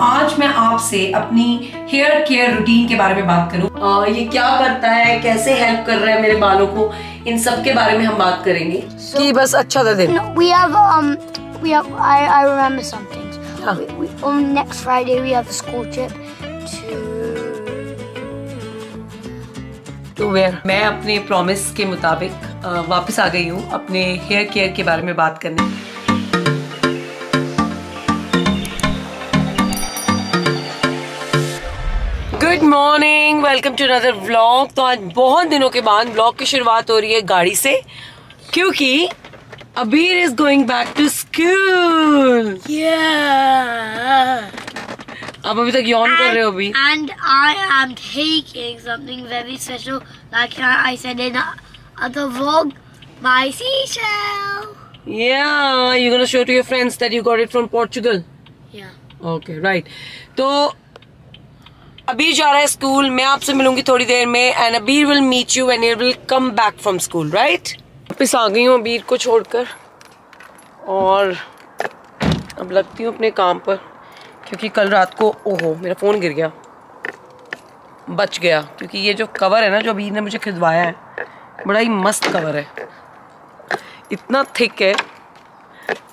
आज मैं आपसे अपनी हेयर केयर रूटीन के बारे में बात करूँ। आ, ये क्या करता है कैसे हेल्प कर रहा है मेरे बालों को इन सब के बारे में हम बात करेंगे। So, कि बस अच्छा था दिन। we have um we have I I remember something हाँ. we, we, on next Friday we have a school trip to where मैं अपने प्रॉमिस के मुताबिक वापस आ गई हूँ अपने हेयर केयर के बारे में बात करने। Good morning welcome to another vlog तो आज बहुत दिनों के बाद व्लॉग की शुरुआत हो रही है गाड़ी से क्योंकि Abir is going back to school आप अभी तक यौन कर रहे हो अभी? And I am taking something very special like I said in other vlog my seashell. Yeah you're going to show to your friends that you got it from portugal? Yeah. Okay right. तो अबीर जा रहा है school, मैं आपसे मिलूँगी थोड़ी देर में and Abir will meet you and will come back from school right वापिस आ गई हूँ अबीर को छोड़कर, और अब लगती हूँ अपने काम पर, क्योंकि कल रात को, ओहो, मेरा फ़ोन गिर गया, बच गया, क्योंकि ये जो कवर है ना, जो अबीर ने मुझे खिंचवाया है, बड़ा ही मस्त कवर है। इतना थिक है,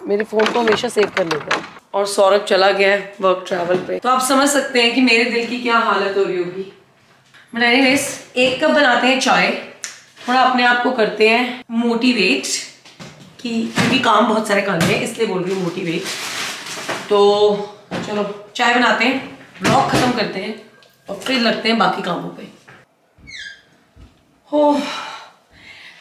मेरे फ़ोन को हमेशा सेव कर लेता है। और सौरभ चला गया है वर्क ट्रैवल पे। तो आप समझ सकते हैं कि मेरे दिल की क्या हालत हो रही होगी। बट एनीवेज एक कप बनाते हैं चाय। थोड़ा अपने आप को करते हैं मोटिवेट कि क्योंकि काम बहुत सारे करने हैं, इसलिए बोल रही हूँ मोटिवेट तो चलो, चाय बनाते हैं ब्लॉग खत्म करते हैं, और फिर लगते हैं बाकी कामों पे। हो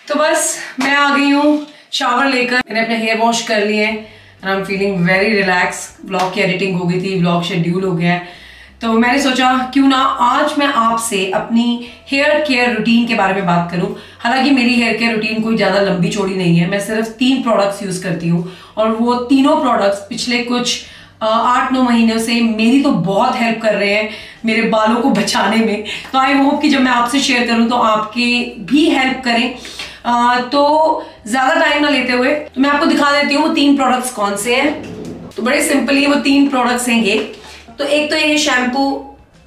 तो बस, मैं आ गई हूँ शावर लेकर। मैंने अपने हेयर वॉश कर लिए हैं। And I am feeling very relax vlog की एडिटिंग हो गई थी ब्लॉग शेड्यूल हो गया है। तो मैंने सोचा, क्यों ना आज मैं आपसे अपनी हेयर केयर रूटीन के बारे में बात करूँ। हालाँकि मेरी हेयर केयर रूटीन कोई ज़्यादा लंबी चौड़ी नहीं है। मैं सिर्फ़ तीन प्रोडक्ट्स यूज़ करती हूँ। और वो तीनों प्रोडक्ट्स पिछले कुछ आठ नौ महीनों से मेरी तो बहुत हेल्प कर रहे हैं मेरे बालों को बचाने में। तो आई होप कि जब मैं आपसे शेयर करूँ तो आपके भी हेल्प करें। आ, तो ज़्यादा टाइम ना लेते हुए तो मैं आपको दिखा देती हूँ वो तीन प्रोडक्ट्स कौन से हैं। तो बड़े सिंपली वो तीन प्रोडक्ट्स हैं ये। तो एक तो ये shampoo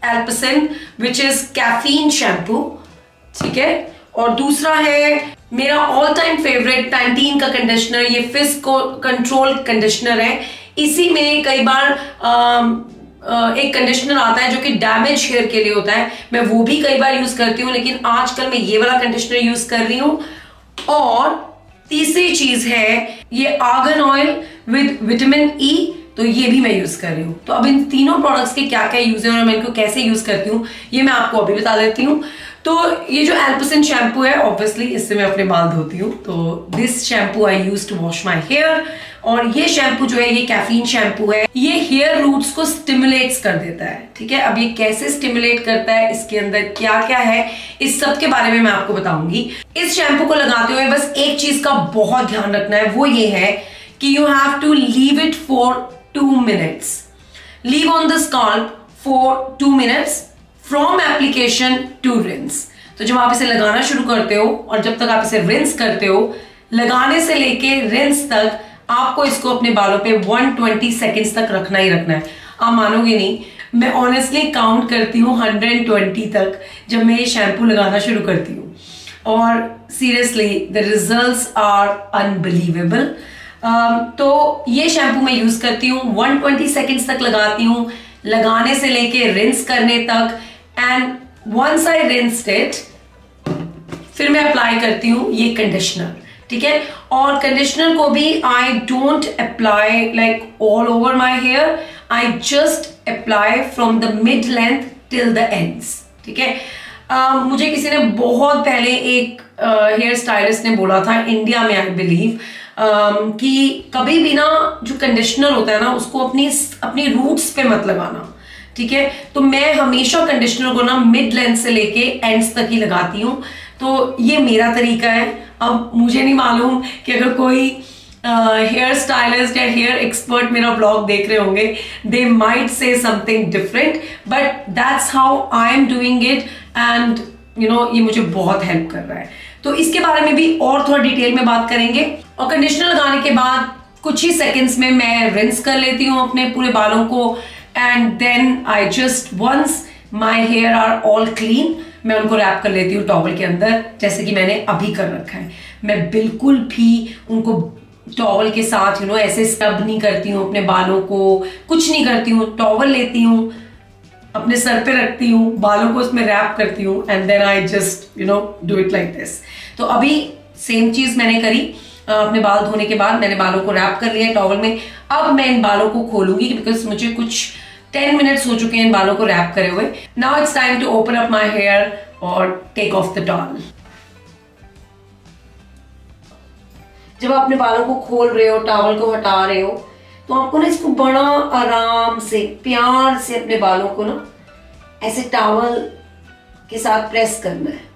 Alpecin which is caffeine shampoo ठीक है? और दूसरा है मेरा ऑल टाइम फेवरेट पैंटीन का कंडीशनर ये फिस को कंट्रोल कंडीशनर है। इसी में कई बार आ, एक कंडीशनर आता है जो कि डैमेज हेयर के लिए होता है। मैं वो भी कई बार यूज़ करती हूँ लेकिन आजकल मैं ये वाला कंडीशनर यूज़ कर रही हूँ। और तीसरी चीज़ है, ये argan oil with vitamin E तो ये भी मैं यूज़ कर रही हूँ। तो अब इन तीनों प्रोडक्ट्स के क्या क्या यूज़ है और मैं इनको कैसे यूज़ करती हूँ, ये मैं आपको अभी बता देती हूँ। तो ये जो एल्पोसिन शैम्पू है ऑब्वियसली इससे मैं अपने बाल धोती हूँ। तो this shampoo I use to wash my hair और ये शैम्पू जो है, ये कैफीन शैम्पू है, ये हेयर रूट्स को स्टिमुलेट्स कर देता है, ठीक है? अब ये कैसे स्टिमुलेट करता है, इसके अंदर क्या क्या है, इस सब के बारे में मैं आपको बताऊँगी। इस शैम्पू को लगाते हुए बस एक चीज़ का बहुत ध्यान रखना है, वो ये है कि you have to leave it for two minutes leave on the scalp for two minutes from application to rinse तो जब आप इसे लगाना शुरू करते हो और जब तक आप इसे रिंस करते हो, लगाने से लेके रिंस तक आपको इसको अपने बालों पे 120 सेकेंड्स तक रखना ही रखना है। आप मानोगे नहीं, मैं ऑनेस्टली काउंट करती हूँ 120 तक, जब मैं ये शैम्पू लगाना शुरू करती हूँ। और seriously the result are unbelievable तो ये शैम्पू मैं यूज़ करती हूँ 120 सेकेंड्स तक लगाती हूँ, लगाने से लेके रिंस करने तक। And once I rinsed it फिर मैं अप्लाई करती हूँ ये कंडीशनर ठीक है? और कंडीशनर को भी I don't apply like all over my hair I just apply from the mid length till the ends ठीक है? Uh, मुझे किसी ने बहुत पहले एक हेयर uh, स्टाइलिस्ट ने बोला था इंडिया में आई बिलीव um, कि कभी भी ना जो कंडीशनर होता है ना उसको अपनी अपनी रूट्स पे मत लगाना। ठीक है? तो मैं हमेशा कंडीशनर को ना मिड लेंथ से लेके एंड्स तक ही लगाती हूँ। तो ये मेरा तरीका है। अब मुझे नहीं मालूम कि अगर कोई हेयर स्टाइलिस्ट या हेयर एक्सपर्ट मेरा ब्लॉग देख रहे होंगे they might say something different but that's how I am doing it and you know ये मुझे बहुत हेल्प कर रहा है। तो इसके बारे में भी और थोड़ा डिटेल में बात करेंगे। और कंडीशनर लगाने के बाद कुछ ही सेकेंड्स में मैं रिंस कर लेती हूँ अपने पूरे बालों को and then I just once my hair are all clean मैं उनको रैप कर लेती हूँ टॉवल के अंदर, जैसे कि मैंने अभी कर रखा है। मैं बिल्कुल भी उनको टॉवल के साथ यू नो ऐसे स्क्रब नहीं करती हूँ अपने बालों को, कुछ नहीं करती हूँ। टॉवल लेती हूँ, अपने सर पे रखती हूँ, बालों को उसमें रैप करती हूँ and then I just you know do it like this तो अभी सेम चीज़ मैंने करी अपने बाल धोने के बाद मैंने बालों को रैप कर लिया टॉवल में। अब मैं इन बालों को खोलूँगी बिकॉज़ मुझे कुछ टेन मिनट्स हो चुके हैं इन बालों को रैप करे हुए। Now it's time to open up my hair और टेक ऑफ़ द टॉल जब आप अपने बालों को खोल रहे हो टावल को हटा रहे हो तो आपको ना इसको बड़ा आराम से, प्यार से अपने बालों को ना ऐसे टावल के साथ प्रेस करना है।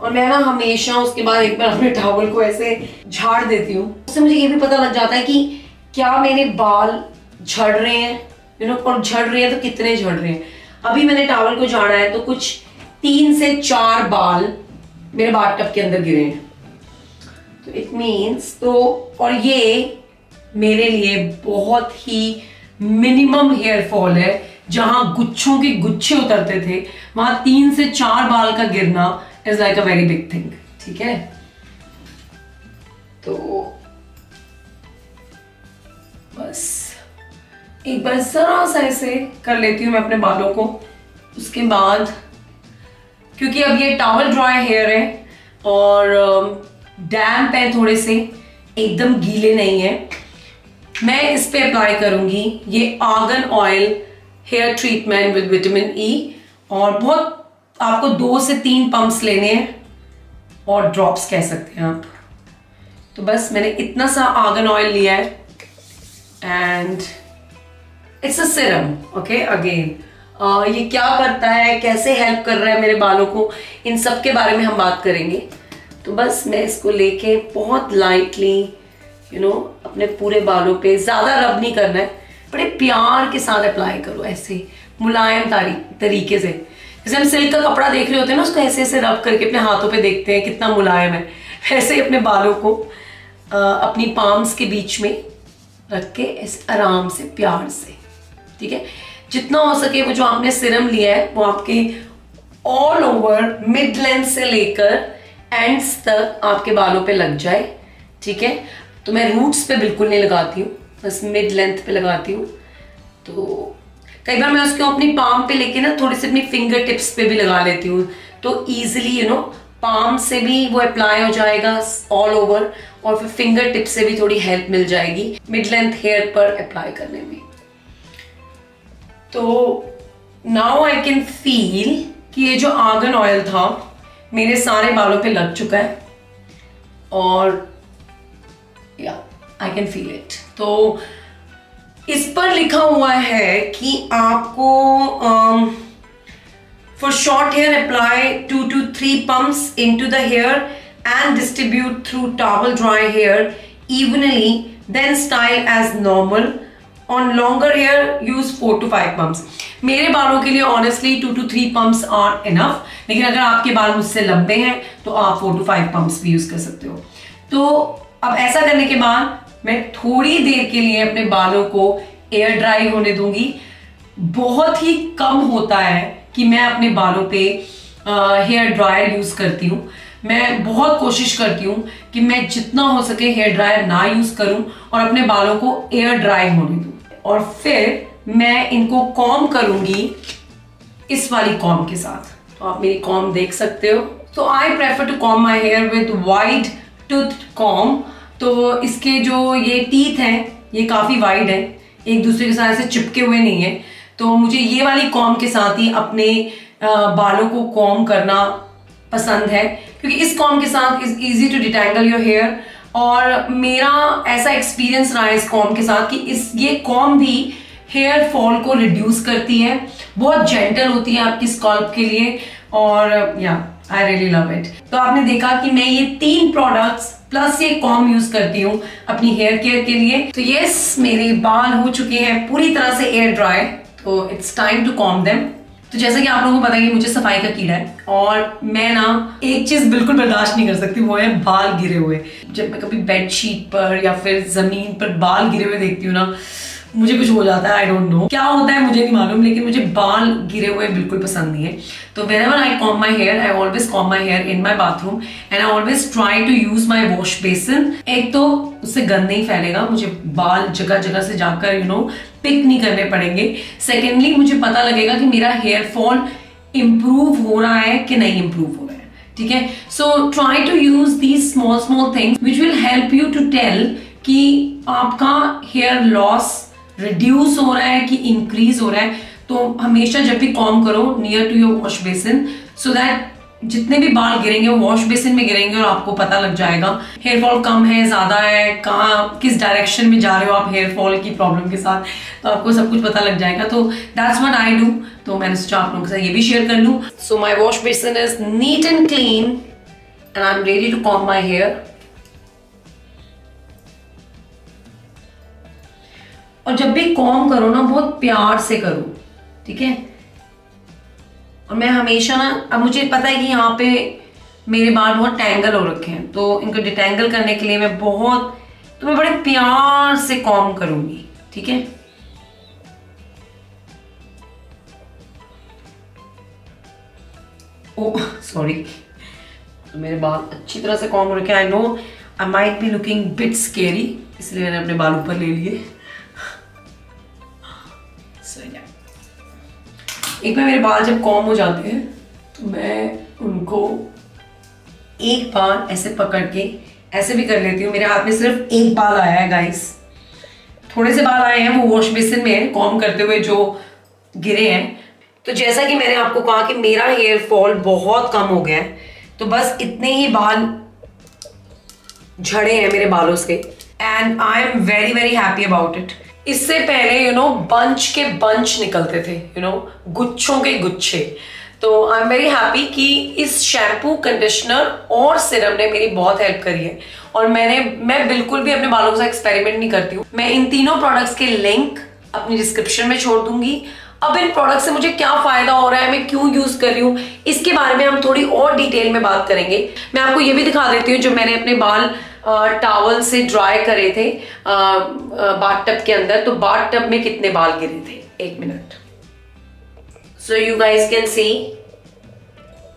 और मैं ना हमेशा उसके बाद एक बार अपने टावल को ऐसे झाड़ देती हूँ। उससे मुझे ये भी पता लग जाता है कि क्या मेरे बाल झड़ रहे हैं। यू नो और झड़ रहे हैं तो कितने झड़ रहे हैं। अभी मैंने टावल को झाड़ा है तो कुछ तीन से चार बाल मेरे बाथ टब के अंदर गिरे हैं। तो इट मीन्स तो और ये मेरे लिए बहुत ही मिनिमम हेयर फॉल है, जहाँ गुच्छों के गुच्छे उतरते थे। वहाँ तीन से चार बाल का गिरना is like a very big thing ठीक है? तो बस, एक बार जरा सा ऐसे कर लेती हूँ मैं अपने बालों को। उसके बाद, क्योंकि अब ये टावल ड्राई हेयर है और डैम्प है थोड़े से, एकदम गीले नहीं है। मैं इस पे अप्लाई करूँगी ये argan oil hair treatment with vitamin E और बहुत आपको दो से तीन पंप्स लेने हैं और ड्रॉप्स कह सकते हैं आप। तो बस मैंने इतना सा आर्गन ऑयल लिया है and it's a serum okay again ये क्या करता है, कैसे हेल्प कर रहा है मेरे बालों को, इन सब के बारे में हम बात करेंगे। तो बस मैं इसको लेके बहुत लाइटली यू नो अपने पूरे बालों पे ज़्यादा रब नहीं करना है। बड़े प्यार के साथ अप्लाई करो ऐसे, मुलायम तरीके से। जैसे हम सिल्क का कपड़ा देख रहे होते हैं ना उसको ऐसे ऐसे रब करके अपने हाथों पे देखते हैं कितना मुलायम है। ऐसे ही अपने बालों को आ, अपनी पाम्स के बीच में रख के ऐसे आराम से प्यार से ठीक है? जितना हो सके वो जो आपने सिरम लिया है वो आपके ऑल ओवर मिड लेंथ से लेकर एंड्स तक आपके बालों पे लग जाए ठीक है? तो मैं रूट्स पे बिल्कुल नहीं लगाती हूँ बस मिड लेंथ पे लगाती हूँ। तो कई बार मैं उसको अपनी पाम पे लेके ना थोड़ी सी अपनी फिंगर टिप्स पे भी लगा लेती हूँ। तो इजीली यू नो पाम से भी वो अप्लाई हो जाएगा ऑल ओवर और फिर फिंगर टिप से भी थोड़ी हेल्प मिल जाएगी मिड लेंथ हेयर पर अप्लाई करने में। तो नाउ आई कैन फील कि ये जो आर्गन ऑयल था मेरे सारे बालों पे लग चुका है और या आई कैन फील इट तो इस पर लिखा हुआ है कि आपको for short hair apply two to three pumps into the hair and distribute through towel dry hair evenly then style as normal on longer hair use four to five pumps मेरे बालों के लिए honestly two to three pumps are enough लेकिन अगर आपके बाल मुझसे लंबे हैं तो आप फोर टू फाइव पंप्स भी यूज़ कर सकते हो। तो अब ऐसा करने के बाद मैं थोड़ी देर के लिए अपने बालों को एयर ड्राई होने दूँगी। बहुत ही कम होता है कि मैं अपने बालों पे हेयर ड्रायर यूज़ करती हूँ। मैं बहुत कोशिश करती हूँ कि मैं जितना हो सके हेयर ड्रायर ना यूज़ करूँ और अपने बालों को एयर ड्राई होने दूँ। और फिर मैं इनको कॉम करूँगी इस वाली कॉम के साथ। तो आप मेरी कॉम देख सकते हो। तो I prefer to comb my hair with wide tooth comb तो इसके जो ये टीथ हैं, ये काफ़ी वाइड है, एक दूसरे के साथ ऐसे चिपके हुए नहीं है। तो मुझे ये वाली कॉम के साथ ही अपने बालों को कॉम करना पसंद है, क्योंकि इस कॉम के साथ is easy to detangle your hair और मेरा ऐसा एक्सपीरियंस रहा है इस कॉम के साथ कि इस, ये कॉम भी हेयर फॉल को रिड्यूस करती है, बहुत जेंटल होती है आपकी स्कॉल्प के लिए और या आई रियली लव इट तो आपने देखा कि मैं ये तीन प्रोडक्ट्स प्लस ये कॉम यूज़ करती हूँ अपनी हेयर केयर के लिए। तो यस मेरे बाल हो चुके हैं पूरी तरह से एयर ड्राई तो it's time to comb them तो जैसा कि आप लोगों को पता है कि मुझे सफ़ाई का कीड़ा है, और मैं ना एक चीज़ बिल्कुल बर्दाश्त नहीं कर सकती, वो है बाल गिरे हुए। जब मैं कभी बेडशीट पर या फिर ज़मीन पर बाल गिरे हुए देखती हूँ ना मुझे कुछ हो जाता है आई डोंट नो क्या होता है मुझे नहीं मालूम, लेकिन मुझे बाल गिरे हुए बिल्कुल पसंद नहीं है। तो whenever I comb my hair I always comb my hair in my bathroom and I always try to use my wash basin एक तो उससे गंद नहीं फैलेगा, मुझे बाल जगह जगह से जाकर यू नो पिक नहीं करने पड़ेंगे। सेकेंडली मुझे पता लगेगा कि मेरा हेयर फॉल इम्प्रूव हो रहा है कि नहीं इम्प्रूव हो रहा है। ठीक है? So try to use these small small things which will help you to tell कि आपका हेयर लॉस रिड्यूस हो रहा है कि इंक्रीज हो रहा है तो हमेशा जब भी कॉम करो near to your wash basin so that जितने भी बाल गिरेंगे, वो वॉश बेसिन में गिरेंगे और आपको पता लग जाएगा। हेयर फॉल कम है, ज़्यादा है, कहाँ, किस डायरेक्शन में जा रहे हो आप हेयर फॉल की प्रॉब्लम के साथ तो आपको सब कुछ पता लग जाएगा। तो दैट्स व्हाट आई डू तो मैंने सोचा आप लोगों के साथ ये भी शेयर कर लूँ। So my wash basin is neat and clean and I am ready to comb my hair और जब भी कॉम करो ना, बहुत प्यार से करो, ठीक है? और मैं हमेशा ना, अब मुझे पता है कि यहाँ पे मेरे बाल बहुत टैंगल हो रखे हैं तो इनको डिटेंगल करने के लिए मैं बहुत तो मैं बड़े प्यार से कॉम करूँगी, ठीक है? ओ सॉरी तो मेरे बाल अच्छी तरह से कॉम हो रखे I know I might be looking bit scary इसलिए मैंने अपने बाल ऊपर ले लिए। एक बार मेरे बाल जब कॉम हो जाते हैं तो मैं उनको एक बार ऐसे पकड़ के ऐसे भी कर लेती हूँ। मेरे हाथ में सिर्फ़ एक बाल आया है गाइस थोड़े से बाल आए हैं, वो वॉश बेसिन में है, कॉम करते हुए जो गिरे हैं। तो जैसा कि मैंने आपको कहा कि मेरा हेयर फॉल बहुत कम हो गया है तो बस इतने ही बाल झड़े हैं मेरे बालों से। And I am very very happy about it इससे पहले यू नो बंच के बंच निकलते थे यू नो गुच्छों के गुच्छे। तो आई एम वेरी हैप्पी कि इस शैम्पू कंडीशनर और सिरम ने मेरी बहुत हेल्प करी है। और मैंने, मैं बिल्कुल भी अपने बालों के साथ एक्सपेरिमेंट नहीं करती हूँ। मैं इन तीनों प्रोडक्ट्स के लिंक अपनी डिस्क्रिप्शन में छोड़ दूँगी। अब इन प्रोडक्ट से मुझे क्या फ़ायदा हो रहा है? मैं क्यों यूज़ कर रही हूँ? इसके बारे में हम थोड़ी और डिटेल में बात करेंगे। मैं आपको ये भी दिखा देती हूँ, जो मैंने अपने बाल टावल से ड्राई करे थे बाट टब के अंदर तो बाट टब में कितने बाल गिरे थे? एक minute so you guys can see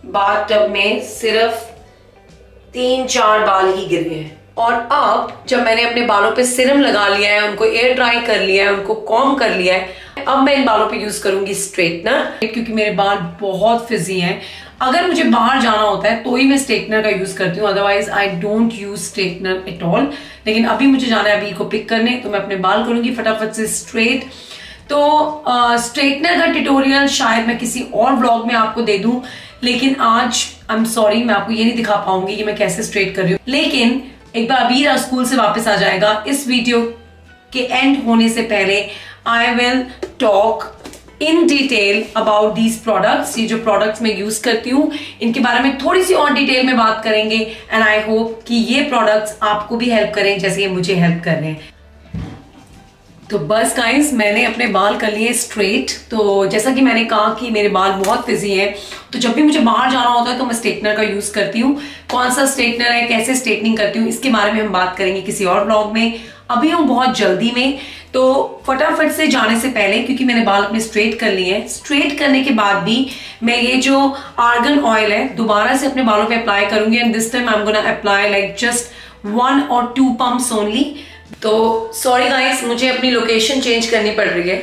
bathtub में सिर्फ़ तीन चार बाल ही गिरे हैं। और अब, जब मैंने अपने बालों पे सिरम लगा लिया है, उनको एयर ड्राई कर लिया है, उनको कॉम कर लिया है, अब मैं इन बालों पे यूज़ करूँगी स्ट्रेटनर क्योंकि मेरे बाल बहुत फिजी हैं। अगर मुझे बाहर जाना होता है तो ही मैं स्ट्रेटनर का यूज़ करती हूँ otherwise I don't use straightener at all लेकिन अभी मुझे जाना है, अभी को पिक करने तो मैं अपने बाल करूँगी फटाफट से स्ट्रेट तो स्ट्रेटनर का ट्यूटोरियल शायद मैं किसी और ब्लॉग में आपको दे दूँ, लेकिन आज आई एम सॉरी मैं आपको ये नहीं दिखा पाऊँगी कि मैं कैसे स्ट्रेट कर रही हूँ. लेकिन, एक बार अबीर स्कूल से वापस आ जाएगा, इस वीडियो के एंड होने से पहले I will talk in detail about these products ये जो प्रोडक्ट्स मैं यूज़ करती हूँ, इनके बारे में थोड़ी सी और डिटेल में बात करेंगे एंड आई होप कि ये प्रोडक्ट्स आपको भी हेल्प करें, जैसे ये मुझे हेल्प कर रहे हैं। तो बस गाइस मैंने अपने बाल कर लिए स्ट्रेट तो जैसा कि मैंने कहा कि मेरे बाल बहुत फिजी हैं तो जब भी मुझे बाहर जाना होता है तो मैं स्ट्रेटनर का यूज़ करती हूँ. कौन सा स्ट्रेटनर है, कैसे स्ट्रेटनिंग करती हूँ, इसके बारे में हम बात करेंगे किसी और ब्लॉग में. अभी हूँ बहुत जल्दी में तो फटाफट से जाने से पहले, क्योंकि मैंने बाल अपने स्ट्रेट कर लिए हैं. स्ट्रेट करने के बाद भी मैं ये जो आर्गन ऑयल है, दोबारा से अपने बालों पे अप्लाई करूँगी. And this time I am gonna apply like just one or two pumps only तो सॉरी गाइस मुझे अपनी लोकेशन चेंज करनी पड़ रही है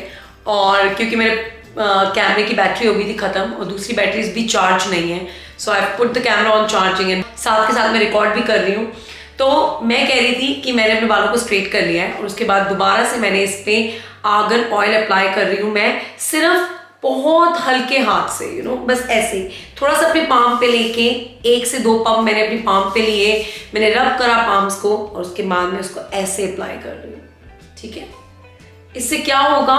और क्योंकि मेरे कैमरे की बैटरी हो गई थी खत्म और दूसरी बैटरीज भी चार्ज नहीं है। So I put the camera on charging and साथ के साथ मैं रिकॉर्ड भी कर रही हूँ। तो मैं कह रही थी कि मैंने अपने बालों को स्ट्रेट कर लिया है और उसके बाद दोबारा से मैंने इस पर आगन ऑयल अप्लाई कर रही हूँ। मैं सिर्फ़ बहुत हल्के हाथ से यू you नो know, बस ऐसे थोड़ा सा अपने पाम पे लेके एक से दो पंप मैंने अपने पाम पे लिए मैंने रब करा पाम्स को और उसके बाद में उसको ऐसे अप्लाई कर रही हूँ ठीक है? इससे क्या होगा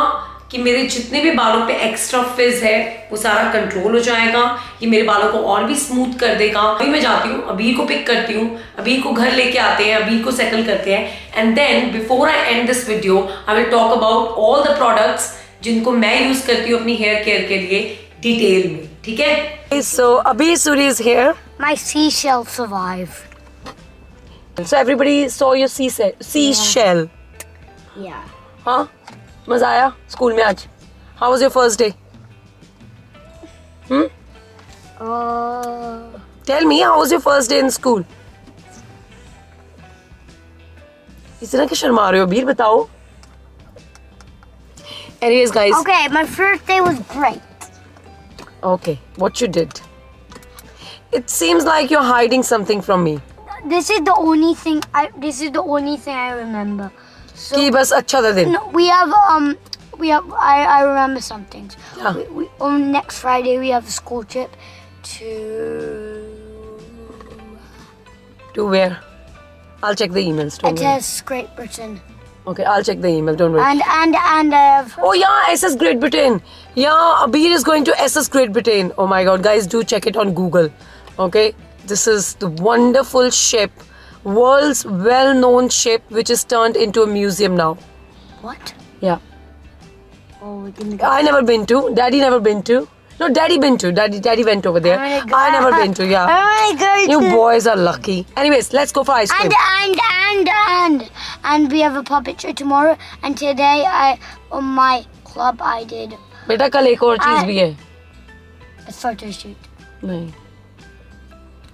कि मेरे जितने भी बालों पे एक्स्ट्रा फिज है वो सारा कंट्रोल हो जाएगा ये मेरे बालों को और भी स्मूथ कर देगा। अभी मैं जाती हूँ अभी को पिक करती हूँ अभी को घर लेके आते हैं अभी को सेटल करते हैं। And then before I end this video I will talk about all the products जिनको मैं यूज़ करती हूँ अपनी हेयर केयर के लिए डिटेल में ठीक है? सो अभी सूर्य my seashell survive so everybody so your sea seashell हाँ मज़ा आया स्कूल में आज? How was your first day tell me how was your first day in school इस तरह के शर्मा रहे हो भीर बताओ। Anyways, guys. Okay, my first day was great. Okay, what you did? It seems like you're hiding something from me. This is the only thing I. This is the only thing I remember. So, Ki bas acha tha. No, we have um, we have. I I remember some things. Yeah. We, we, on next Friday we have a school trip to. To where? I'll check the emails. tomorrow. It is Great Britain. Okay, I'll check the email. Don't worry. And and and uh, have Oh yeah, SS Great Britain. Yeah, Abir is going to SS Great Britain. Oh my god, guys, do check it on Google. Okay, this is the wonderful ship, world's well-known ship, which is turned into a museum now. what? Yeah, Oh, we're gonna go. I never been to. Daddy never been to. No, Daddy been to. Daddy, Daddy went over there. I'm gonna go- I never been to. Yeah, I'm gonna go you to- boys are lucky. Anyways, let's go for ice cream. And and and and and we have a puppet show tomorrow. And today I on my club I did बेटा कल एक और चीज I- भी है a photo shoot. नहीं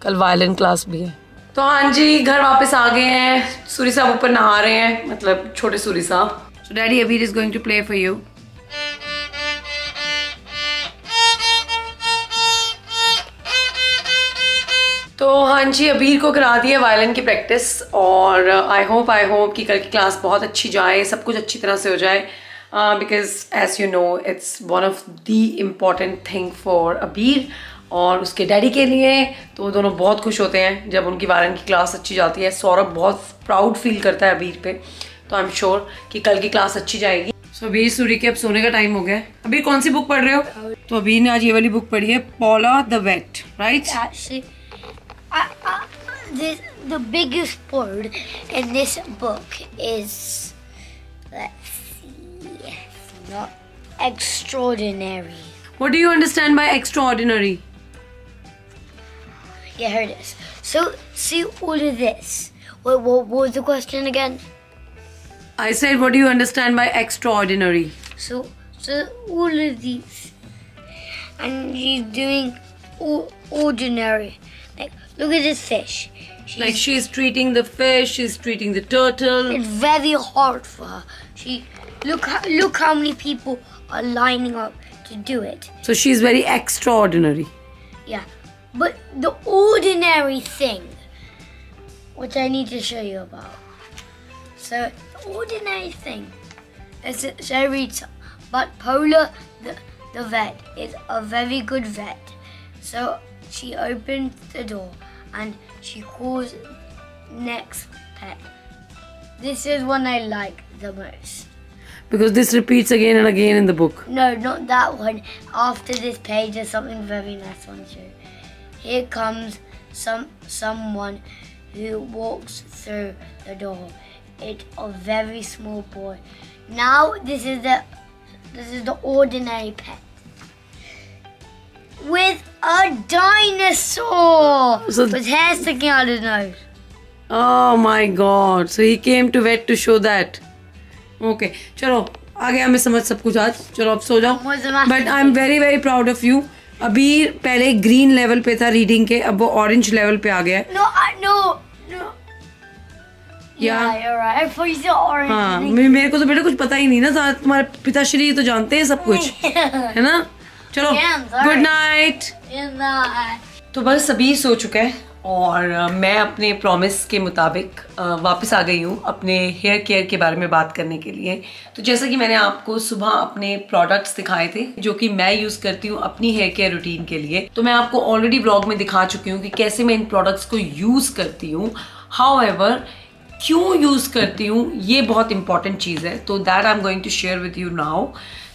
कल violin class भी है तो हाँ जी घर वापस आ गए हैं सूरी साहब ऊपर नहा रहे हैं मतलब छोटे सूरी साहब so daddy Abir is going to play for you तो हाँ जी अबीर को करा दिया वायलिन की प्रैक्टिस और आई होप आई होप कि कल की क्लास बहुत अच्छी जाए सब कुछ अच्छी तरह से हो जाए। Because as you know it's one of the important thing for Abir और उसके डैडी के लिए। तो दोनों बहुत खुश होते हैं जब उनकी वायलिन की क्लास अच्छी जाती है। सौरभ बहुत प्राउड फील करता है अबीर पे। तो आई एम श्योर कि कल की क्लास अच्छी जाएगी। सो अबीर सूरी के अब सोने का टाइम हो गया है। अबीर कौन सी बुक पढ़ रहे हो? तो अबीर ने आज ये वाली बुक पढ़ी है Paula the wait right I, this, the biggest word in this book is let's see, not extraordinary. What do you understand by extraordinary? Yeah, here it is. So, see all of this. What, was the question again? I said, what do you understand by extraordinary? So, so all of these, and she's doing ordinary. Like, look at this fish. She's, Like she's treating the fish, she's treating the turtle. it's very hard for her. She look how, look how many people are lining up to do it. So she's very extraordinary. Yeah, but the ordinary thing, which I need to show you about. So, the ordinary thing is that so I read some, but Pola, the, the vet, is a very good vet. So she opens the door and she calls next pet. This is one I like the most. Because this repeats again and again in the book. No, not that one. After this page, there's something very nice on show. Here comes some someone who walks through the door. It's a very small boy. Now this is the this is the ordinary pet with a dinosaur So- with hair sticking out his nose. Oh my god. So he came to vet to show that. Okay. चलो आ गया मैं समझ सब कुछ आज चलो अब सो जाओ but I am very very proud of you अभी पहले ग्रीन लेवल पे था रीडिंग के अब वो ऑरेंज लेवल पे आ गया है No, no no. Yeah. Yeah, right. हाँ मेरे को तो बेटा कुछ पता ही नहीं ना तुम्हारे पिताश्री तो जानते हैं सब कुछ है ना चलो. गुड नाइट तो बस अभी सो चुका है और मैं अपने प्रॉमिस के मुताबिक वापस आ गई हूँ अपने हेयर केयर के बारे में बात करने के लिए। तो जैसा कि मैंने आपको सुबह अपने प्रोडक्ट्स दिखाए थे जो कि मैं यूज़ करती हूँ अपनी हेयर केयर रूटीन के लिए तो मैं आपको ऑलरेडी ब्लॉग में दिखा चुकी हूँ कि कैसे मैं इन प्रोडक्ट्स को यूज़ करती हूँ। हाउ क्यों यूज़ करती हूँ ये बहुत इंपॉर्टेंट चीज़ है। तो that I am going to share with you now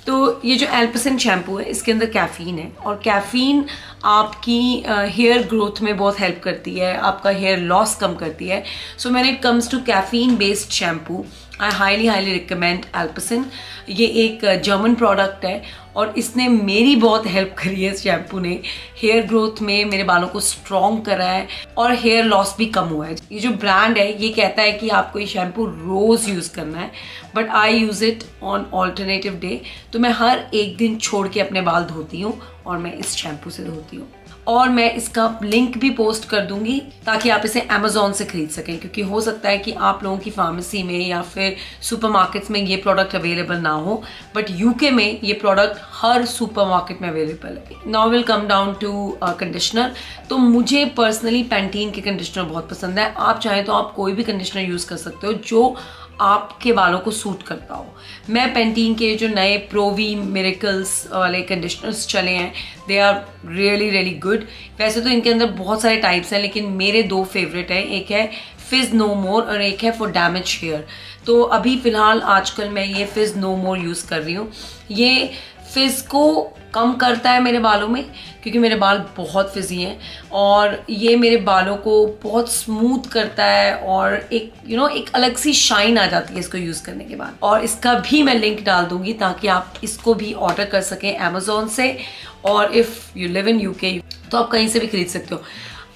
तो ये जो एल्पसन शैम्पू है, इसके अंदर कैफ़ीन है और कैफ़ीन आपकी हेयर ग्रोथ में बहुत हेल्प करती है, आपका हेयर लॉस कम करती है। सो मैंने it comes to caffeine based shampoo I highly highly recommend Alpecin ये एक जर्मन प्रोडक्ट है और इसने मेरी बहुत हेल्प करी है इस शैम्पू ने। हेयर ग्रोथ में मेरे बालों को स्ट्रॉन्ग करा है और हेयर लॉस भी कम हुआ है। ये जो ब्रांड है, ये कहता है कि आपको ये शैम्पू रोज़ यूज़ करना है but I use it on alternative day तो मैं हर एक दिन छोड़ के अपने बाल धोती हूँ और मैं इस शैम्पू से धोती हूँ। और मैं इसका लिंक भी पोस्ट कर दूँगी ताकि आप इसे अमेजोन से खरीद सकें, क्योंकि हो सकता है कि आप लोगों की फार्मेसी में या फिर सुपरमार्केट्स में ये प्रोडक्ट अवेलेबल ना हो बट यूके में ये प्रोडक्ट हर सुपरमार्केट में अवेलेबल है। Now will come down to conditioner तो मुझे पर्सनली पेंटीन के कंडीशनर बहुत पसंद है। आप चाहें तो आप कोई भी कंडीशनर यूज़ कर सकते हो, जो आपके बालों को सूट करता हो मैं पेंटीन के जो नए प्रोवी मेरिकल्स वाले कंडीशनर्स चले हैं they are really really good वैसे तो इनके अंदर बहुत सारे टाइप्स हैं, लेकिन मेरे दो फेवरेट हैं। एक है फिज नो मोर और एक है फॉर डैमेज हेयर तो अभी फ़िलहाल आजकल मैं ये फिज नो मोर यूज़ कर रही हूँ। ये फिज को कम करता है मेरे बालों में क्योंकि मेरे बाल बहुत फिजी हैं और ये मेरे बालों को बहुत स्मूथ करता है और एक यू you नो know, एक अलग सी शाइन आ जाती है इसको यूज़ करने के बाद। और इसका भी मैं लिंक डाल दूँगी ताकि आप इसको भी ऑर्डर कर सकें अमेजोन से और if you live in UK तो आप कहीं से भी खरीद सकते हो।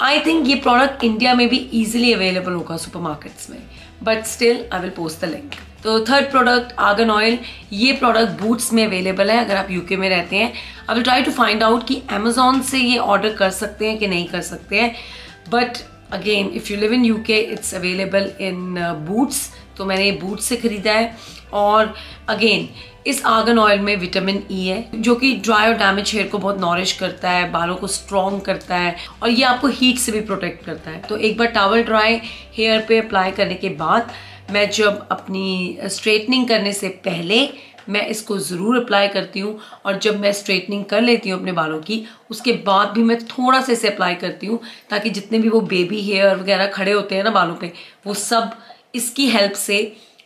आई थिंक ये प्रोडक्ट इंडिया में भी ईजिली अवेलेबल होगा सुपर में but still I will post the link तो थर्ड प्रोडक्ट आगन ऑयल ये प्रोडक्ट बूट्स में अवेलेबल है, अगर आप यूके में रहते हैं। I will try to find out कि अमेजोन से ये ऑर्डर कर सकते हैं कि नहीं कर सकते हैं। But again if you live in UK it's available in Boots तो मैंने ये बूट्स से ख़रीदा है। और अगेन इस आगन ऑयल में विटामिन ई e है, जो कि ड्राई और डैमेज हेयर को बहुत नॉरिश करता है, बालों को स्ट्रॉन्ग करता है, और ये आपको हीट से भी प्रोटेक्ट करता है। तो एक बार टावल ड्राई हेयर पे अप्लाई करने के बाद मैं जब अपनी स्ट्रेटनिंग करने से पहले मैं इसको ज़रूर अप्लाई करती हूँ और जब मैं स्ट्रेटनिंग कर लेती हूँ अपने बालों की, उसके बाद भी मैं थोड़ा सा इसे अप्लाई करती हूँ ताकि जितने भी वो बेबी हेयर वगैरह खड़े होते हैं ना बालों पे, वो सब इसकी हेल्प से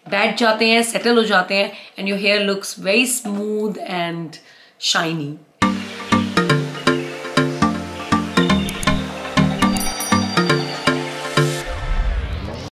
बैठ जाते हैं सेटल हो जाते हैं and your hair looks very smooth and shiny